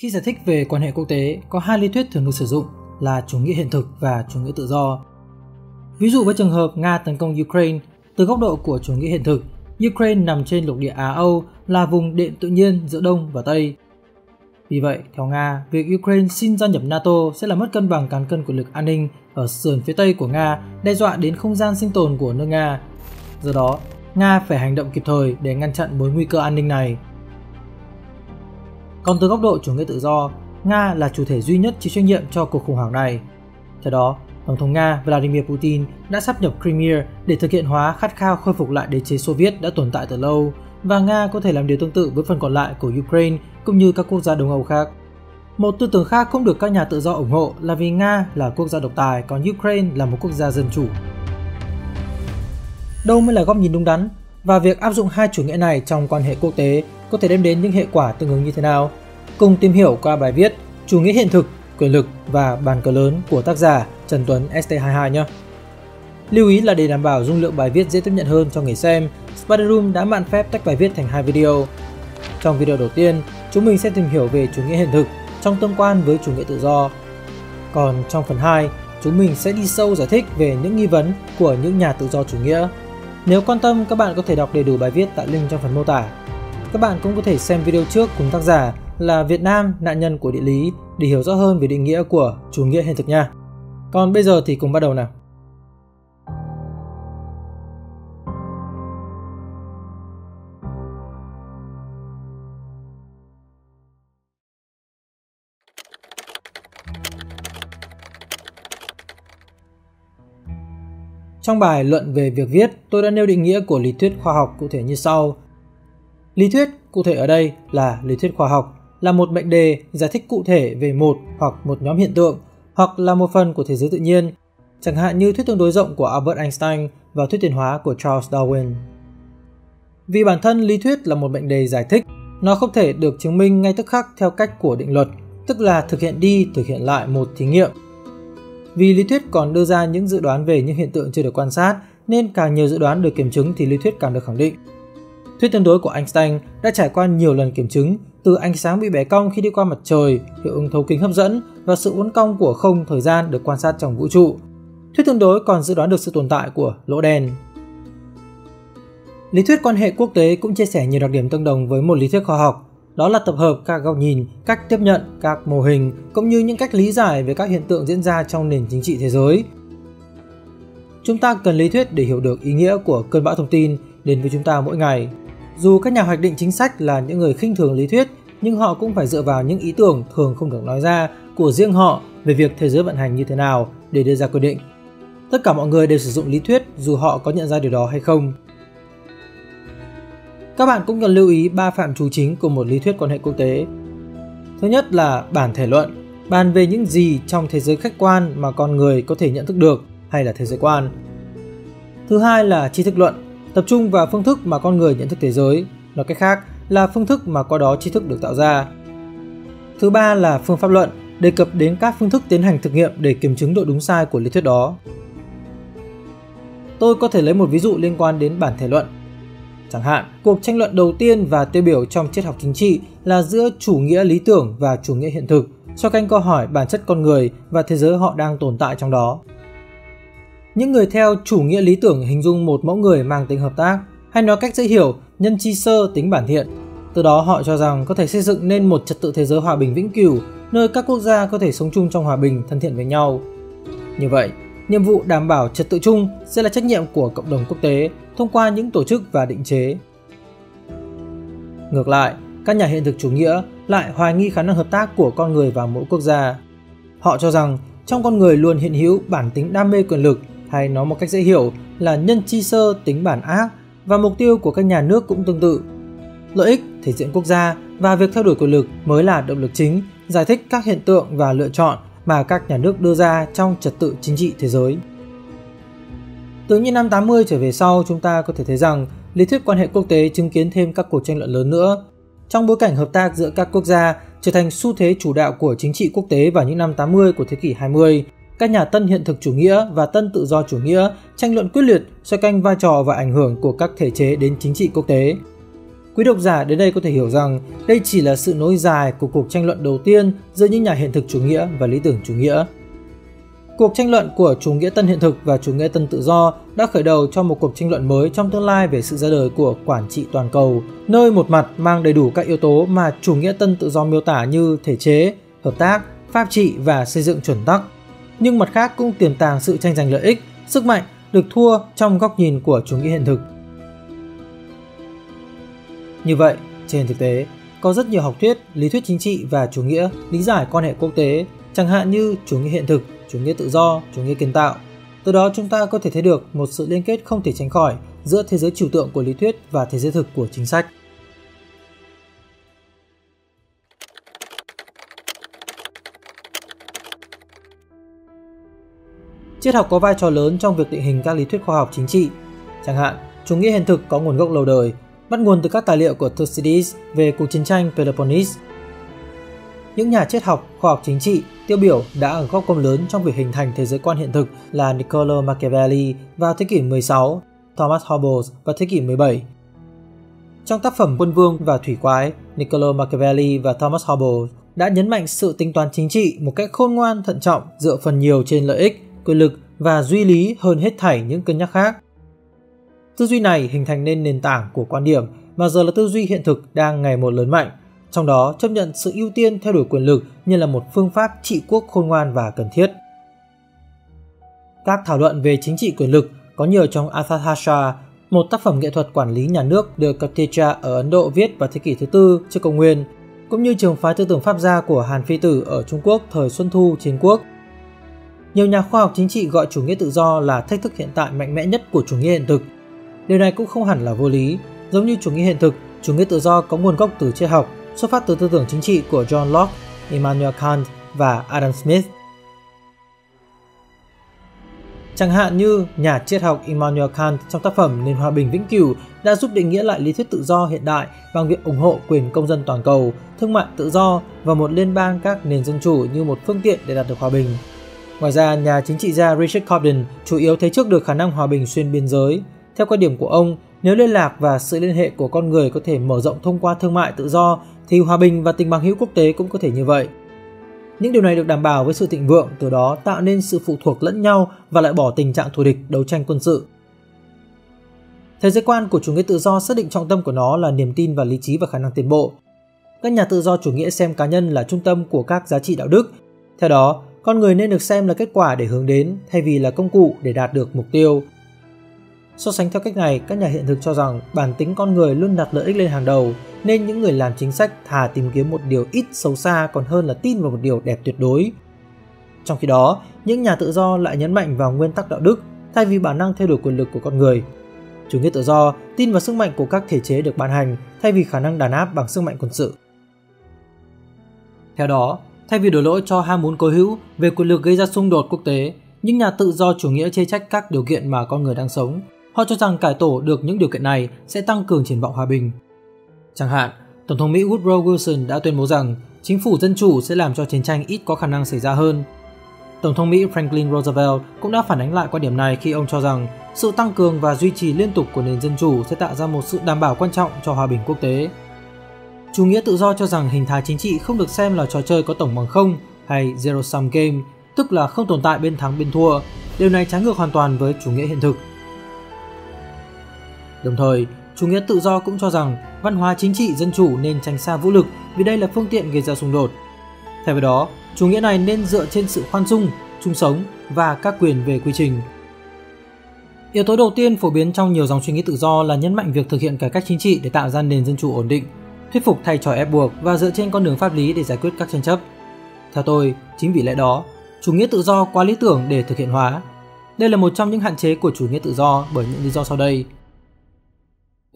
Khi giải thích về quan hệ quốc tế, có hai lý thuyết thường được sử dụng là chủ nghĩa hiện thực và chủ nghĩa tự do. Ví dụ với trường hợp Nga tấn công Ukraine, từ góc độ của chủ nghĩa hiện thực, Ukraine nằm trên lục địa Á-Âu là vùng đệm tự nhiên giữa Đông và Tây. Vì vậy, theo Nga, việc Ukraine xin gia nhập NATO sẽ là mất cân bằng cán cân của lực an ninh ở sườn phía Tây của Nga, đe dọa đến không gian sinh tồn của nước Nga. Do đó, Nga phải hành động kịp thời để ngăn chặn mối nguy cơ an ninh này. Còn từ góc độ chủ nghĩa tự do, Nga là chủ thể duy nhất chịu trách nhiệm cho cuộc khủng hoảng này. Theo đó, Tổng thống Nga Vladimir Putin đã sắp nhập Crimea để thực hiện hóa khát khao khôi phục lại đế chế Xô Viết đã tồn tại từ lâu, và Nga có thể làm điều tương tự với phần còn lại của Ukraine cũng như các quốc gia Đông Âu khác. Một tư tưởng khác cũng được các nhà tự do ủng hộ là vì Nga là quốc gia độc tài, còn Ukraine là một quốc gia dân chủ. Đâu mới là góc nhìn đúng đắn và việc áp dụng hai chủ nghĩa này trong quan hệ quốc tế có thể đem đến những hệ quả tương ứng như thế nào? Cùng tìm hiểu qua bài viết Chủ nghĩa hiện thực, quyền lực và bàn cờ lớn của tác giả Trần Tuấn ST22 nhé. Lưu ý là để đảm bảo dung lượng bài viết dễ tiếp nhận hơn cho người xem, Spider đã mạn phép tách bài viết thành hai video. Trong video đầu tiên, chúng mình sẽ tìm hiểu về chủ nghĩa hiện thực trong tương quan với chủ nghĩa tự do. Còn trong phần 2, chúng mình sẽ đi sâu giải thích về những nghi vấn của những nhà tự do chủ nghĩa. Nếu quan tâm, các bạn có thể đọc đầy đủ bài viết tại link trong phần mô tả. Các bạn cũng có thể xem video trước cùng tác giả là Việt Nam, nạn nhân của địa lý để hiểu rõ hơn về định nghĩa của chủ nghĩa hiện thực nha. Còn bây giờ thì cùng bắt đầu nào. Trong bài luận về việc viết, tôi đã nêu định nghĩa của lý thuyết khoa học cụ thể như sau. Lý thuyết, cụ thể ở đây là lý thuyết khoa học, là một mệnh đề giải thích cụ thể về một hoặc một nhóm hiện tượng hoặc là một phần của thế giới tự nhiên, chẳng hạn như thuyết tương đối rộng của Albert Einstein và thuyết tiến hóa của Charles Darwin. Vì bản thân lý thuyết là một mệnh đề giải thích, nó không thể được chứng minh ngay tức khắc theo cách của định luật, tức là thực hiện đi thực hiện lại một thí nghiệm vì lý thuyết còn đưa ra những dự đoán về những hiện tượng chưa được quan sát, nên càng nhiều dự đoán được kiểm chứng thì lý thuyết càng được khẳng định. Thuyết tương đối của Einstein đã trải qua nhiều lần kiểm chứng, từ ánh sáng bị bẻ cong khi đi qua mặt trời, hiệu ứng thấu kính hấp dẫn và sự uốn cong của không thời gian được quan sát trong vũ trụ. Thuyết tương đối còn dự đoán được sự tồn tại của lỗ đen. Lý thuyết quan hệ quốc tế cũng chia sẻ nhiều đặc điểm tương đồng với một lý thuyết khoa học, đó là tập hợp các góc nhìn, cách tiếp nhận các mô hình cũng như những cách lý giải về các hiện tượng diễn ra trong nền chính trị thế giới. Chúng ta cần lý thuyết để hiểu được ý nghĩa của cơn bão thông tin đến với chúng ta mỗi ngày. Dù các nhà hoạch định chính sách là những người khinh thường lý thuyết, nhưng họ cũng phải dựa vào những ý tưởng thường không được nói ra của riêng họ về việc thế giới vận hành như thế nào để đưa ra quyết định. Tất cả mọi người đều sử dụng lý thuyết dù họ có nhận ra điều đó hay không. Các bạn cũng cần lưu ý ba phạm trù chính của một lý thuyết quan hệ quốc tế. Thứ nhất là bản thể luận, bàn về những gì trong thế giới khách quan mà con người có thể nhận thức được hay là thế giới quan. Thứ hai là tri thức luận, tập trung vào phương thức mà con người nhận thức thế giới, nói cách khác là phương thức mà qua đó tri thức được tạo ra. Thứ ba là phương pháp luận, đề cập đến các phương thức tiến hành thực nghiệm để kiểm chứng độ đúng sai của lý thuyết đó. Tôi có thể lấy một ví dụ liên quan đến bản thể luận Chẳng hạn, cuộc tranh luận đầu tiên và tiêu biểu trong triết học chính trị là giữa chủ nghĩa lý tưởng và chủ nghĩa hiện thực, xoay canh câu hỏi bản chất con người và thế giới họ đang tồn tại trong đó. Những người theo chủ nghĩa lý tưởng hình dung một mẫu người mang tính hợp tác, hay nói cách dễ hiểu, nhân chi sơ tính bản thiện. Từ đó họ cho rằng có thể xây dựng nên một trật tự thế giới hòa bình vĩnh cửu, nơi các quốc gia có thể sống chung trong hòa bình, thân thiện với nhau. Như vậy, nhiệm vụ đảm bảo trật tự chung sẽ là trách nhiệm của cộng đồng quốc tế thông qua những tổ chức và định chế. Ngược lại, các nhà hiện thực chủ nghĩa lại hoài nghi khả năng hợp tác của con người và mỗi quốc gia. Họ cho rằng trong con người luôn hiện hữu bản tính đam mê quyền lực hay nói một cách dễ hiểu là nhân chi sơ tính bản ác và mục tiêu của các nhà nước cũng tương tự. Lợi ích, thể diện quốc gia và việc theo đuổi quyền lực mới là động lực chính giải thích các hiện tượng và lựa chọn mà các nhà nước đưa ra trong trật tự chính trị thế giới. Từ những năm 80 trở về sau, chúng ta có thể thấy rằng lý thuyết quan hệ quốc tế chứng kiến thêm các cuộc tranh luận lớn nữa. Trong bối cảnh hợp tác giữa các quốc gia trở thành xu thế chủ đạo của chính trị quốc tế vào những năm 80 của thế kỷ 20, các nhà tân hiện thực chủ nghĩa và tân tự do chủ nghĩa tranh luận quyết liệt xoay canh vai trò và ảnh hưởng của các thể chế đến chính trị quốc tế. Quý độc giả đến đây có thể hiểu rằng đây chỉ là sự nối dài của cuộc tranh luận đầu tiên giữa những nhà hiện thực chủ nghĩa và lý tưởng chủ nghĩa. Cuộc tranh luận của chủ nghĩa tân hiện thực và chủ nghĩa tân tự do đã khởi đầu cho một cuộc tranh luận mới trong tương lai về sự ra đời của quản trị toàn cầu, nơi một mặt mang đầy đủ các yếu tố mà chủ nghĩa tân tự do miêu tả như thể chế, hợp tác, pháp trị và xây dựng chuẩn tắc. Nhưng mặt khác cũng tiềm tàng sự tranh giành lợi ích, sức mạnh được thua trong góc nhìn của chủ nghĩa hiện thực. Như vậy, trên thực tế, có rất nhiều học thuyết, lý thuyết chính trị và chủ nghĩa lý giải quan hệ quốc tế, chẳng hạn như chủ nghĩa hiện thực, chủ nghĩa tự do, chủ nghĩa kiến tạo. Từ đó chúng ta có thể thấy được một sự liên kết không thể tránh khỏi giữa thế giới trừu tượng của lý thuyết và thế giới thực của chính sách. Triết học có vai trò lớn trong việc định hình các lý thuyết khoa học chính trị. Chẳng hạn, chủ nghĩa hiện thực có nguồn gốc lâu đời, bắt nguồn từ các tài liệu của Thucydides về cuộc chiến tranh Peloponnese. Những nhà triết học, khoa học chính trị tiêu biểu đã góp công lớn trong việc hình thành thế giới quan hiện thực là Niccolo Machiavelli vào thế kỷ 16, Thomas Hobbes vào thế kỷ 17. Trong tác phẩm Quân Vương và Thủy Quái, Niccolo Machiavelli và Thomas Hobbes đã nhấn mạnh sự tính toán chính trị một cách khôn ngoan thận trọng dựa phần nhiều trên lợi ích, quyền lực và duy lý hơn hết thảy những cân nhắc khác. Tư duy này hình thành nên nền tảng của quan điểm mà giờ là tư duy hiện thực đang ngày một lớn mạnh, trong đó chấp nhận sự ưu tiên theo đuổi quyền lực như là một phương pháp trị quốc khôn ngoan và cần thiết. Các thảo luận về chính trị quyền lực có nhiều trong Athathasha, một tác phẩm nghệ thuật quản lý nhà nước được Katecha ở Ấn Độ viết vào thế kỷ thứ tư trước công nguyên, cũng như trường phái tư tưởng Pháp gia của Hàn Phi Tử ở Trung Quốc thời Xuân Thu chiến quốc. Nhiều nhà khoa học chính trị gọi chủ nghĩa tự do là thách thức hiện tại mạnh mẽ nhất của chủ nghĩa hiện thực. Điều này cũng không hẳn là vô lý, giống như chủ nghĩa hiện thực, chủ nghĩa tự do có nguồn gốc từ triết học, xuất phát từ tư tưởng chính trị của John Locke, Immanuel Kant và Adam Smith. Chẳng hạn như nhà triết học Immanuel Kant trong tác phẩm Nền hòa bình vĩnh cửu đã giúp định nghĩa lại lý thuyết tự do hiện đại bằng việc ủng hộ quyền công dân toàn cầu, thương mại tự do và một liên bang các nền dân chủ như một phương tiện để đạt được hòa bình. Ngoài ra, nhà chính trị gia Richard Corbyn chủ yếu thấy trước được khả năng hòa bình xuyên biên giới. Theo quan điểm của ông, nếu liên lạc và sự liên hệ của con người có thể mở rộng thông qua thương mại tự do thì hòa bình và tình bằng hữu quốc tế cũng có thể như vậy. Những điều này được đảm bảo với sự thịnh vượng, từ đó tạo nên sự phụ thuộc lẫn nhau và loại bỏ tình trạng thù địch đấu tranh quân sự. Thế giới quan của chủ nghĩa tự do xác định trọng tâm của nó là niềm tin và lý trí và khả năng tiến bộ. Các nhà tự do chủ nghĩa xem cá nhân là trung tâm của các giá trị đạo đức. Theo đó, con người nên được xem là kết quả để hướng đến thay vì là công cụ để đạt được mục tiêu. So sánh theo cách này, các nhà hiện thực cho rằng bản tính con người luôn đặt lợi ích lên hàng đầu, nên những người làm chính sách thà tìm kiếm một điều ít xấu xa còn hơn là tin vào một điều đẹp tuyệt đối. Trong khi đó, những nhà tự do lại nhấn mạnh vào nguyên tắc đạo đức thay vì bản năng theo đuổi quyền lực của con người. Chủ nghĩa tự do tin vào sức mạnh của các thể chế được ban hành thay vì khả năng đàn áp bằng sức mạnh quân sự. Theo đó, thay vì đổ lỗi cho ham muốn cố hữu về quyền lực gây ra xung đột quốc tế, những nhà tự do chủ nghĩa chê trách các điều kiện mà con người đang sống. Họ cho rằng cải tổ được những điều kiện này sẽ tăng cường triển vọng hòa bình, Chẳng hạn, Tổng thống Mỹ Woodrow Wilson đã tuyên bố rằng chính phủ dân chủ sẽ làm cho chiến tranh ít có khả năng xảy ra hơn. Tổng thống Mỹ Franklin Roosevelt cũng đã phản ánh lại quan điểm này khi ông cho rằng sự tăng cường và duy trì liên tục của nền dân chủ sẽ tạo ra một sự đảm bảo quan trọng cho hòa bình quốc tế. Chủ nghĩa tự do cho rằng hình thái chính trị không được xem là trò chơi có tổng bằng không hay zero sum game, tức là không tồn tại bên thắng bên thua. Điều này trái ngược hoàn toàn với chủ nghĩa hiện thực. Đồng thời, chủ nghĩa tự do cũng cho rằng văn hóa chính trị dân chủ nên tránh xa vũ lực vì đây là phương tiện gây ra xung đột. Theo với đó, chủ nghĩa này nên dựa trên sự khoan dung, chung sống và các quyền về quy trình. Yếu tố đầu tiên phổ biến trong nhiều dòng suy nghĩ tự do là nhấn mạnh việc thực hiện cải cách chính trị để tạo ra nền dân chủ ổn định, thuyết phục thay cho ép buộc và dựa trên con đường pháp lý để giải quyết các tranh chấp. Theo tôi, chính vì lẽ đó, chủ nghĩa tự do quá lý tưởng để thực hiện hóa. Đây là một trong những hạn chế của chủ nghĩa tự do bởi những lý do sau đây.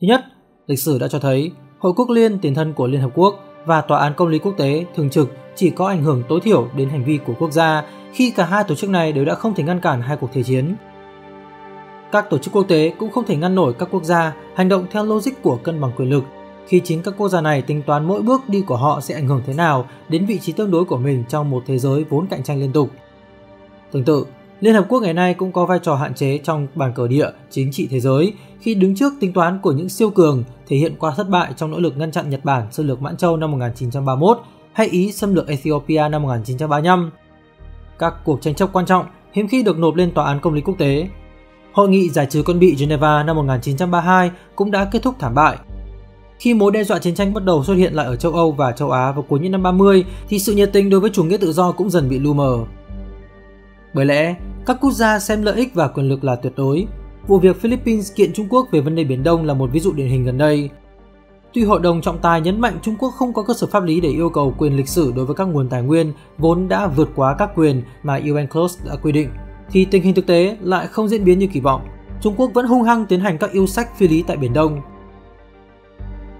Thứ nhất, lịch sử đã cho thấy Hội Quốc Liên tiền thân của Liên Hợp Quốc và Tòa án Công lý Quốc tế thường trực chỉ có ảnh hưởng tối thiểu đến hành vi của quốc gia khi cả hai tổ chức này đều đã không thể ngăn cản hai cuộc thế chiến. Các tổ chức quốc tế cũng không thể ngăn nổi các quốc gia hành động theo logic của cân bằng quyền lực khi chính các quốc gia này tính toán mỗi bước đi của họ sẽ ảnh hưởng thế nào đến vị trí tương đối của mình trong một thế giới vốn cạnh tranh liên tục. Tương tự, Liên Hợp Quốc ngày nay cũng có vai trò hạn chế trong bàn cờ địa chính trị thế giới khi đứng trước tính toán của những siêu cường thể hiện qua thất bại trong nỗ lực ngăn chặn Nhật Bản xâm lược Mãn Châu năm 1931 hay Ý xâm lược Ethiopia năm 1935. Các cuộc tranh chấp quan trọng hiếm khi được nộp lên Tòa án Công lý Quốc tế. Hội nghị giải trừ quân bị Geneva năm 1932 cũng đã kết thúc thảm bại. Khi mối đe dọa chiến tranh bắt đầu xuất hiện lại ở châu Âu và châu Á vào cuối những năm 30 thì sự nhiệt tình đối với chủ nghĩa tự do cũng dần bị lu mờ. Bởi lẽ, các quốc gia xem lợi ích và quyền lực là tuyệt đối. Vụ việc Philippines kiện Trung Quốc về vấn đề Biển Đông là một ví dụ điển hình gần đây. Tuy Hội đồng trọng tài nhấn mạnh Trung Quốc không có cơ sở pháp lý để yêu cầu quyền lịch sử đối với các nguồn tài nguyên vốn đã vượt quá các quyền mà UNCLOS đã quy định, thì tình hình thực tế lại không diễn biến như kỳ vọng. Trung Quốc vẫn hung hăng tiến hành các yêu sách phi lý tại Biển Đông.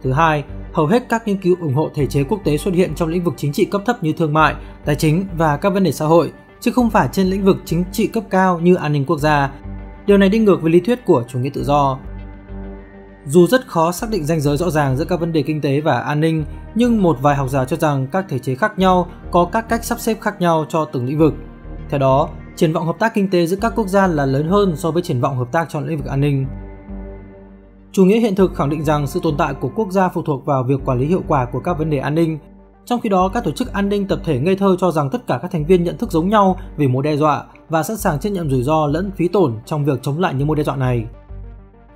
Thứ hai, hầu hết các nghiên cứu ủng hộ thể chế quốc tế xuất hiện trong lĩnh vực chính trị cấp thấp như thương mại, tài chính và các vấn đề xã hội, chứ không phải trên lĩnh vực chính trị cấp cao như an ninh quốc gia. Điều này đi ngược với lý thuyết của chủ nghĩa tự do. Dù rất khó xác định ranh giới rõ ràng giữa các vấn đề kinh tế và an ninh, nhưng một vài học giả cho rằng các thể chế khác nhau có các cách sắp xếp khác nhau cho từng lĩnh vực. Theo đó, triển vọng hợp tác kinh tế giữa các quốc gia là lớn hơn so với triển vọng hợp tác trong lĩnh vực an ninh. Chủ nghĩa hiện thực khẳng định rằng sự tồn tại của quốc gia phụ thuộc vào việc quản lý hiệu quả của các vấn đề an ninh. Trong khi đó, các tổ chức an ninh tập thể ngây thơ cho rằng tất cả các thành viên nhận thức giống nhau về mối đe dọa và sẵn sàng chấp nhận rủi ro lẫn phí tổn trong việc chống lại những mối đe dọa này.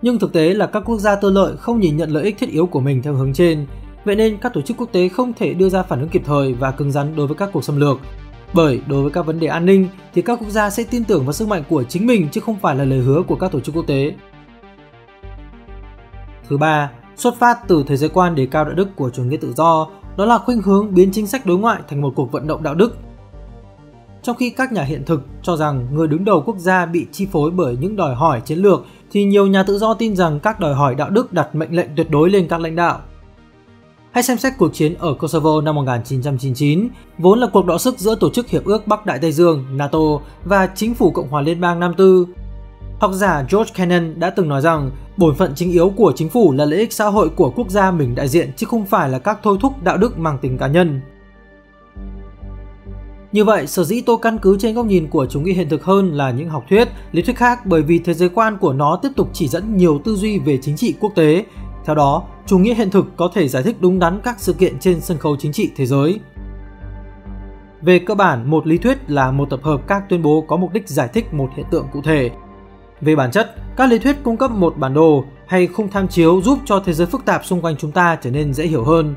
Nhưng thực tế là các quốc gia tư lợi không nhìn nhận lợi ích thiết yếu của mình theo hướng trên, vậy nên các tổ chức quốc tế không thể đưa ra phản ứng kịp thời và cứng rắn đối với các cuộc xâm lược. Bởi đối với các vấn đề an ninh thì các quốc gia sẽ tin tưởng vào sức mạnh của chính mình chứ không phải là lời hứa của các tổ chức quốc tế. Thứ ba, xuất phát từ thế giới quan đề cao đạo đức của chủ nghĩa tự do, đó là khuynh hướng biến chính sách đối ngoại thành một cuộc vận động đạo đức. Trong khi các nhà hiện thực cho rằng người đứng đầu quốc gia bị chi phối bởi những đòi hỏi chiến lược, thì nhiều nhà tự do tin rằng các đòi hỏi đạo đức đặt mệnh lệnh tuyệt đối lên các lãnh đạo. Hãy xem xét cuộc chiến ở Kosovo năm 1999, vốn là cuộc đọ sức giữa Tổ chức Hiệp ước Bắc Đại Tây Dương NATO và chính phủ Cộng hòa Liên bang Nam Tư Học giả George Kennan đã từng nói rằng bổn phận chính yếu của chính phủ là lợi ích xã hội của quốc gia mình đại diện chứ không phải là các thôi thúc đạo đức mang tính cá nhân. Như vậy, sở dĩ tôi căn cứ trên góc nhìn của chủ nghĩa hiện thực hơn là những học thuyết, lý thuyết khác bởi vì thế giới quan của nó tiếp tục chỉ dẫn nhiều tư duy về chính trị quốc tế. Theo đó, chủ nghĩa hiện thực có thể giải thích đúng đắn các sự kiện trên sân khấu chính trị thế giới. Về cơ bản, một lý thuyết là một tập hợp các tuyên bố có mục đích giải thích một hiện tượng cụ thể, về bản chất, các lý thuyết cung cấp một bản đồ hay khung tham chiếu giúp cho thế giới phức tạp xung quanh chúng ta trở nên dễ hiểu hơn.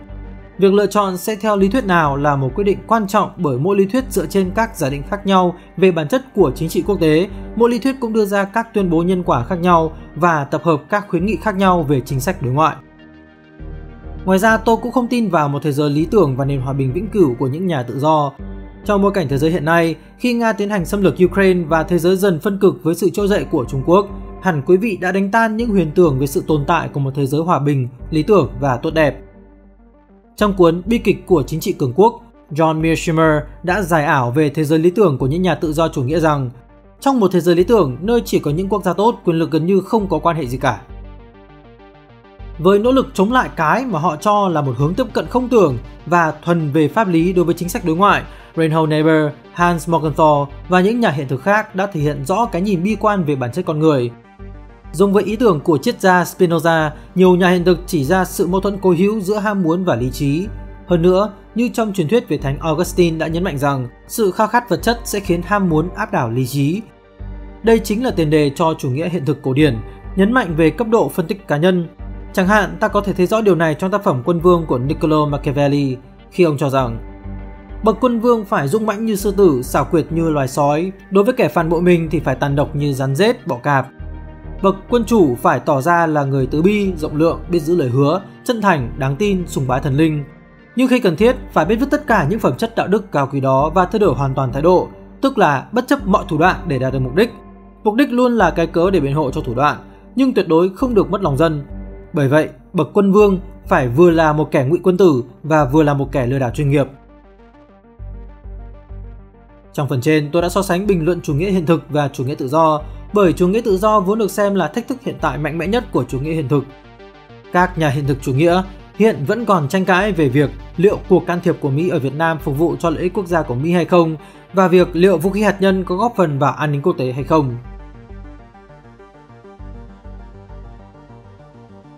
Việc lựa chọn sẽ theo lý thuyết nào là một quyết định quan trọng bởi mỗi lý thuyết dựa trên các giả định khác nhau về bản chất của chính trị quốc tế, mỗi lý thuyết cũng đưa ra các tuyên bố nhân quả khác nhau và tập hợp các khuyến nghị khác nhau về chính sách đối ngoại. Ngoài ra, tôi cũng không tin vào một thế giới lý tưởng và nền hòa bình vĩnh cửu của những nhà tự do, trong bối cảnh thế giới hiện nay, khi Nga tiến hành xâm lược Ukraine và thế giới dần phân cực với sự trỗi dậy của Trung Quốc, hẳn quý vị đã đánh tan những huyền tưởng về sự tồn tại của một thế giới hòa bình, lý tưởng và tốt đẹp. Trong cuốn Bi kịch của chính trị cường quốc, John Mearsheimer đã giải ảo về thế giới lý tưởng của những nhà tự do chủ nghĩa rằng trong một thế giới lý tưởng, nơi chỉ có những quốc gia tốt, quyền lực gần như không có quan hệ gì cả. Với nỗ lực chống lại cái mà họ cho là một hướng tiếp cận không tưởng và thuần về pháp lý đối với chính sách đối ngoại, Reinhold Niebuhr, Hans Morgenthau và những nhà hiện thực khác đã thể hiện rõ cái nhìn bi quan về bản chất con người. Dùng với ý tưởng của triết gia Spinoza, nhiều nhà hiện thực chỉ ra sự mâu thuẫn cố hữu giữa ham muốn và lý trí. Hơn nữa, như trong truyền thuyết về Thánh Augustine đã nhấn mạnh rằng sự khao khát vật chất sẽ khiến ham muốn áp đảo lý trí. Đây chính là tiền đề cho chủ nghĩa hiện thực cổ điển, nhấn mạnh về cấp độ phân tích cá nhân. Chẳng hạn, ta có thể thấy rõ điều này trong tác phẩm Quân Vương của Niccolo Machiavelli, khi ông cho rằng Bậc quân vương phải dũng mãnh như sư tử, xảo quyệt như loài sói. Đối với kẻ phản bội mình thì phải tàn độc như rắn rết, bọ cạp. Bậc quân chủ phải tỏ ra là người từ bi, rộng lượng, biết giữ lời hứa, chân thành, đáng tin, sùng bái thần linh. Nhưng khi cần thiết, phải biết vứt tất cả những phẩm chất đạo đức cao quý đó và thay đổi hoàn toàn thái độ, tức là bất chấp mọi thủ đoạn để đạt được mục đích. Mục đích luôn là cái cớ để biện hộ cho thủ đoạn, nhưng tuyệt đối không được mất lòng dân. Bởi vậy, bậc quân vương phải vừa là một kẻ ngụy quân tử và vừa là một kẻ lừa đảo chuyên nghiệp. Trong phần trên, tôi đã so sánh bình luận chủ nghĩa hiện thực và chủ nghĩa tự do, bởi chủ nghĩa tự do vốn được xem là thách thức hiện tại mạnh mẽ nhất của chủ nghĩa hiện thực. Các nhà hiện thực chủ nghĩa, hiện vẫn còn tranh cãi về việc liệu cuộc can thiệp của Mỹ ở Việt Nam phục vụ cho lợi ích quốc gia của Mỹ hay không và việc liệu vũ khí hạt nhân có góp phần vào an ninh quốc tế hay không.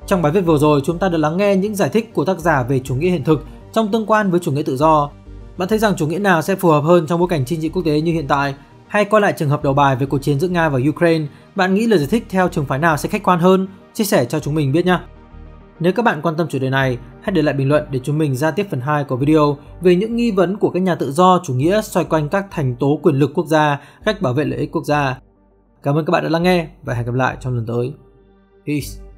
Trong bài viết vừa rồi, chúng ta đã lắng nghe những giải thích của tác giả về chủ nghĩa hiện thực trong tương quan với chủ nghĩa tự do. Bạn thấy rằng chủ nghĩa nào sẽ phù hợp hơn trong bối cảnh chính trị quốc tế như hiện tại? Hay quay lại trường hợp đầu bài về cuộc chiến giữa Nga và Ukraine, bạn nghĩ lời giải thích theo trường phái nào sẽ khách quan hơn? Chia sẻ cho chúng mình biết nhé! Nếu các bạn quan tâm chủ đề này, hãy để lại bình luận để chúng mình ra tiếp phần 2 của video về những nghi vấn của các nhà tự do chủ nghĩa xoay quanh các thành tố quyền lực quốc gia, cách bảo vệ lợi ích quốc gia. Cảm ơn các bạn đã lắng nghe và hẹn gặp lại trong lần tới. Peace!